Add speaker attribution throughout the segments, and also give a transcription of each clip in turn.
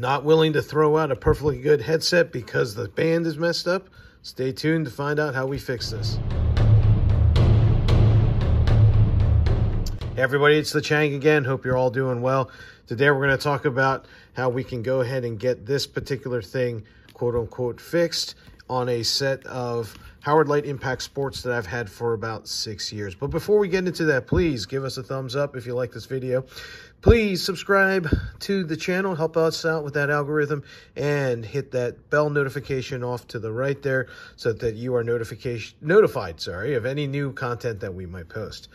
Speaker 1: not willing to throw out a perfectly good headset because the band is messed up? Stay tuned to find out how we fix this. Hey everybody, it's the Chang again. Hope you're all doing well. Today we're going to talk about how we can go ahead and get this particular thing quote unquote fixed on a set of Howard Leight Impact Sports that I've had for about six years. But before we get into that, please give us a thumbs up if you like this video. Please subscribe to the channel, help us out with that algorithm, and hit that bell notification off to the right there so that you are notification notified sorry, of any new content that we might post.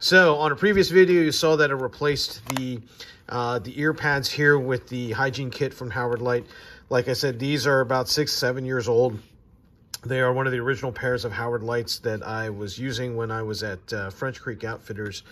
Speaker 1: So on a previous video, you saw that it replaced the uh, the ear pads here with the hygiene kit from Howard Leight. Like I said, these are about six, seven years old. They are one of the original pairs of Howard Leights that I was using when I was at uh, French Creek Outfitters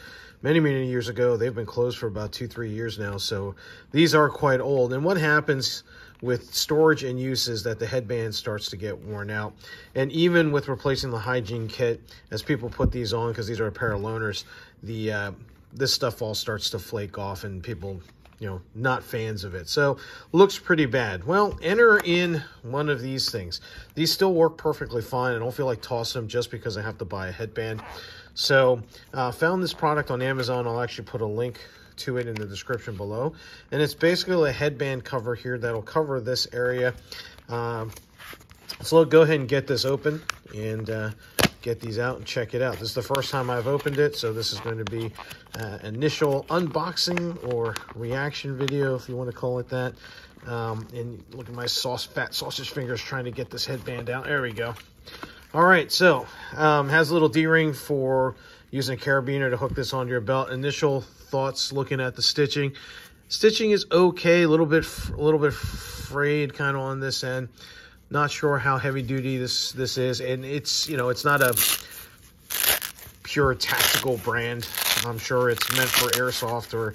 Speaker 1: many, many years ago. They've been closed for about two, three years now. So these are quite old. And what happens with storage and use is that the headband starts to get worn out. And even with replacing the hygiene kit, as people put these on, because these are a pair of loaners, the uh, this stuff all starts to flake off and people you know, not fans of it. So looks pretty bad. Well, enter in one of these things. These still work perfectly fine. I don't feel like tossing them just because I have to buy a headband. So uh, found this product on Amazon. I'll actually put a link to it in the description below. And it's basically a headband cover here that'll cover this area. Um, so go ahead and get this open and uh, get these out and check it out. This is the first time I've opened it, so this is going to be uh, initial unboxing or reaction video, if you want to call it that. Um, and look at my sauce, fat sausage fingers trying to get this headband out. There we go. All right, so um, has a little D-ring for using a carabiner to hook this onto your belt. Initial thoughts looking at the stitching. Stitching is okay, a little bit, a little bit frayed kind of on this end. Not sure how heavy duty this this is, and it's you know it's not a pure tactical brand. I'm sure it's meant for airsoft or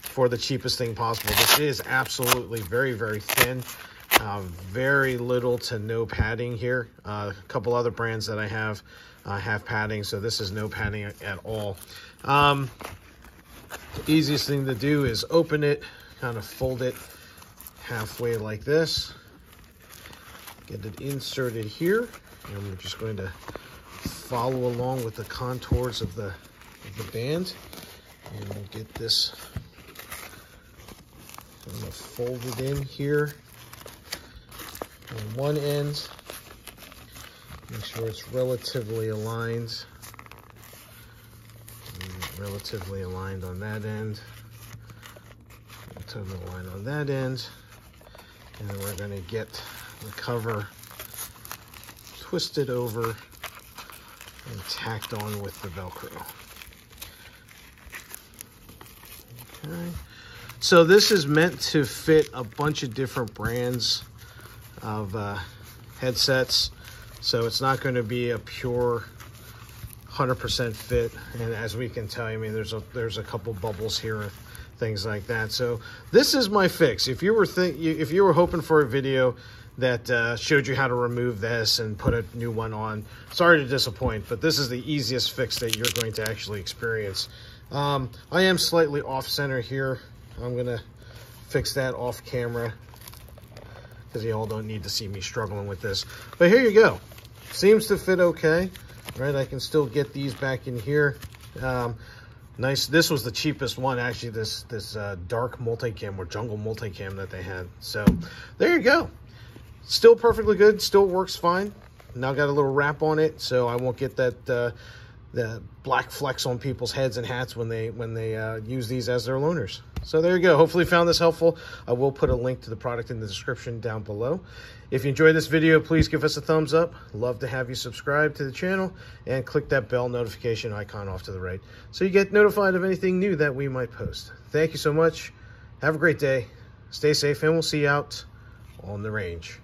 Speaker 1: for the cheapest thing possible. This is absolutely very very thin. Uh, very little to no padding here. Uh, a couple other brands that I have uh, have padding, so this is no padding at all. Um, the easiest thing to do is open it, kind of fold it halfway like this get it inserted here. And we're just going to follow along with the contours of the, of the band. And we'll get this to fold it in here on one end. Make sure it's relatively aligned. Relatively aligned on that end. Relatively aligned on that end. And then we're going to get the cover twisted over and tacked on with the Velcro. Okay. So this is meant to fit a bunch of different brands of uh, headsets. So it's not going to be a pure 100% fit. And as we can tell, I mean, there's a there's a couple bubbles here, things like that. So this is my fix. If you were think if you were hoping for a video that uh, showed you how to remove this and put a new one on. Sorry to disappoint, but this is the easiest fix that you're going to actually experience. Um, I am slightly off center here. I'm gonna fix that off camera because you all don't need to see me struggling with this. But here you go. Seems to fit okay, right? I can still get these back in here. Um, nice. This was the cheapest one, actually, this this uh, dark multicam or jungle multicam that they had. So there you go. Still perfectly good, still works fine. Now got a little wrap on it, so I won't get that uh, the black flecks on people's heads and hats when they when they uh, use these as their loaners. So there you go. Hopefully you found this helpful. I will put a link to the product in the description down below. If you enjoyed this video, please give us a thumbs up. Love to have you subscribe to the channel and click that bell notification icon off to the right so you get notified of anything new that we might post. Thank you so much. Have a great day. Stay safe and we'll see you out on the range.